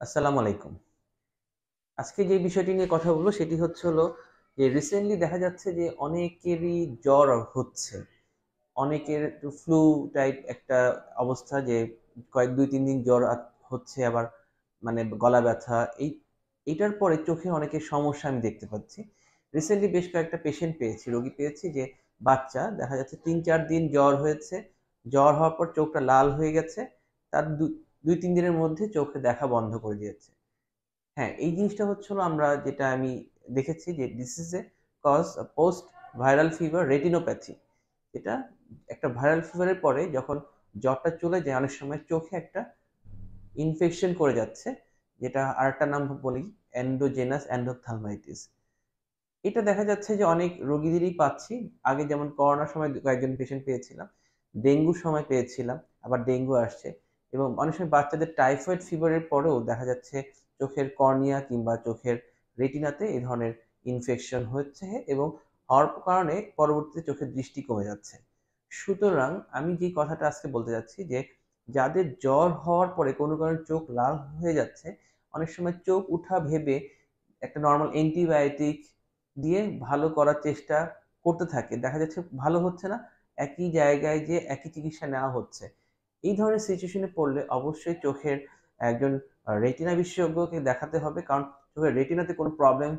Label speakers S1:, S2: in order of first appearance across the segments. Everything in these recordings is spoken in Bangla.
S1: আসসালামু আলাইকুম। আজকে যে বিষয়টি নিয়ে কথা বলব সেটি হচ্ছে হলো যে রিসেন্টলি দেখা যাচ্ছে যে অনেকেরই জ্বর হচ্ছে। অনেকের ফ্লু টাইপ একটা অবস্থা যে কয়েক দুই তিন দিন জ্বর হচ্ছে আবার মানে গলা ব্যথা, এই এইটার পরে চোখে অনেকের সমস্যা আমি দেখতে পাচ্ছি। রিসেন্টলি বেশ কয়েকটা পেশেন্ট পেয়েছি, রোগী পেয়েছি যে বাচ্চা, দেখা যাচ্ছে তিন চার দিন জ্বর হয়েছে। জ্বর হওয়ার পর চোখটা লাল হয়ে গেছে। তার দুই, তিন দিনের মধ্যে চোখে দেখা বন্ধ করে দিয়েছে। হ্যাঁ এই জিনিসটা হচ্ছে হলো আমরা যেটা আমি দেখেছি যে this is a cause post viral fever retinopathy এটা একটা ভাইরাল ফিভারের পরে যখন জ্বরটা চলে যায়, অনেক সময় চোখে একটা ইনফেকশন করে যাচ্ছে, যেটা আরেকটা নাম বলি এন্ডোজেনাস অ্যান্ডোথালমাইটিস এটা দেখা যাচ্ছে যে অনেক রোগীদেরই পাচ্ছি। আগে যেমন করোনার সময় কয়েকজন পেশেন্ট পেয়েছিলাম ডেঙ্গুর সময় পেয়েছিলাম, আবার ডেঙ্গু আসছে। এবং অনেক সময় বাচ্চাদের টাইফয়েড ফিভারের পরেও দেখা যাচ্ছে চোখের কর্নিয়া কিংবা চোখের রেটিনাতে এ ধরনের ইনফেকশন হচ্ছে এবং হওয়ার কারণে পরবর্তীতে চোখের দৃষ্টি কমে যাচ্ছে। সুতরাং আমি যে কথাটা আজকে বলতে যাচ্ছি যে, যাদের জ্বর হওয়ার পরে কোনো কারণে চোখ লাল হয়ে যাচ্ছে, অনেক সময় চোখ উঠা ভেবে একটা নর্মাল অ্যান্টিবায়োটিক দিয়ে ভালো করার চেষ্টা করতে থাকে। দেখা যাচ্ছে ভালো হচ্ছে না, একই জায়গায় যে একই চিকিৎসা নেওয়া হচ্ছে। এই ধরনের সিচুয়েশনে পড়লে অবশ্যই চোখের একজন রেটিনা বিশেষজ্ঞকে দেখাতে হবে। কারণ চোখের রেটিনাতে কোনো প্রবলেম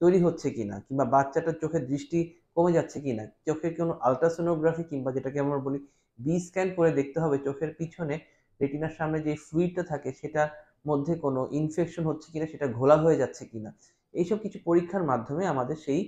S1: তৈরি হচ্ছে কিনা? কিংবা বাচ্চাটার চোখের দৃষ্টি কমে যাচ্ছে কিনা? চোখের কোনো আলট্রাসোনোগ্রাফি কিংবা যেটাকে আমরা বলি বি স্ক্যান করে দেখতে হবে চোখের পিছনে। রেটিনার সামনে যে ফ্লুইডটা থাকে, সেটার মধ্যে কোনো ইনফেকশন হচ্ছে কিনা, সেটা ঘোলা হয়ে যাচ্ছে কিনা? এইসব কিছু পরীক্ষার মাধ্যমে আমাদের সেই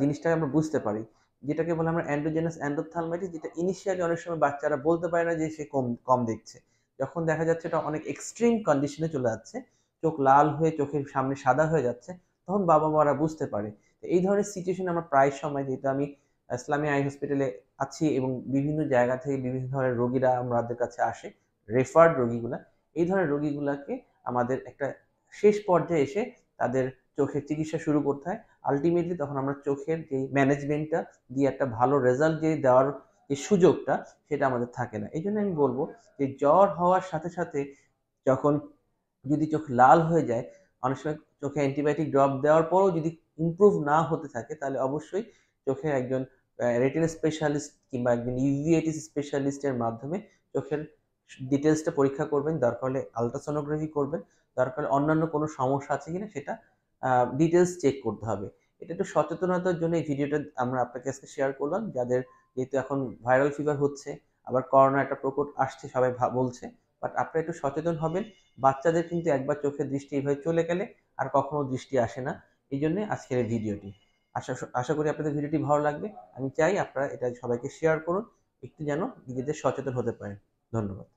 S1: জিনিসটাকে আমরা বুঝতে পারি। যেটাকে বলে আমরা অ্যান্ড্রোজেনাস অ্যান্ডোথালমাইটিস যেটা ইনিশিয়ালি অনেক সময় বাচ্চারা বলতে পারে না যে সে কম কম দেখছে। যখন দেখা যাচ্ছে এটা অনেক এক্সট্রিম কন্ডিশনে চলে যাচ্ছে, চোখ লাল হয়ে চোখের সামনে সাদা হয়ে যাচ্ছে, তখন বাবা মারা বুঝতে পারে। তো এই ধরনের সিচুয়েশন আমরা প্রায় সময় যেহেতু আমি ইসলামী আই হসপিটালে আছি এবং বিভিন্ন জায়গা থেকে বিভিন্ন ধরনের রোগীরা আমাদের কাছে আসে রেফার্ড রোগীগুলা, এই ধরনের রোগীগুলাকে আমাদের একটা শেষ পর্যায়ে এসে তাদের চোখের চিকিৎসা শুরু করতে হয়। আলটিমেটলি তখন আমরা চোখের যে ম্যানেজমেন্টটা দিয়ে একটা ভালো রেজাল্ট যে দেওয়ার যে সুযোগটা সেটা আমাদের থাকে না। এই জন্য আমি বলব যে জ্বর হওয়ার সাথে সাথে যখন যদি চোখ লাল হয়ে যায়, অনেক সময় চোখে অ্যান্টিবায়োটিক ড্রপ দেওয়ার পরও যদি ইমপ্রুভ না হতে থাকে, তাহলে অবশ্যই চোখে একজন রেটিনা স্পেশালিস্ট কিংবা একজন ইউভিআইটিস স্পেশালিস্টের মাধ্যমে চোখের ডিটেলসটা পরীক্ষা করবেন। দরকার হলে আলট্রাসোনোগ্রাফি করবেন। দরকার হলে অন্যান্য কোনো সমস্যা আছে কিনা সেটা ডিটেলস চেক করতে হবে। এটা একটু সচেতনতার জন্য এই ভিডিওটা আমরা আপনাকে আজকে শেয়ার করলাম। যাদের যেহেতু এখন ভাইরাল ফিভার হচ্ছে, আবার করোনা একটা প্রকোপ আসছে, সবাই বলছে। বাট আপনারা একটু সচেতন হবেন। বাচ্চাদের কিন্তু একবার চোখের দৃষ্টি এইভাবে চলে গেলে আর কখনো দৃষ্টি আসে না। এই জন্য আজকের এই ভিডিওটি আশা আশা করি আপনাদের ভিডিওটি ভালো লাগবে। আমি চাই আপনারা এটা সবাইকে শেয়ার করুন। একটু যেন নিজেদের সচেতন হতে পারেন। ধন্যবাদ।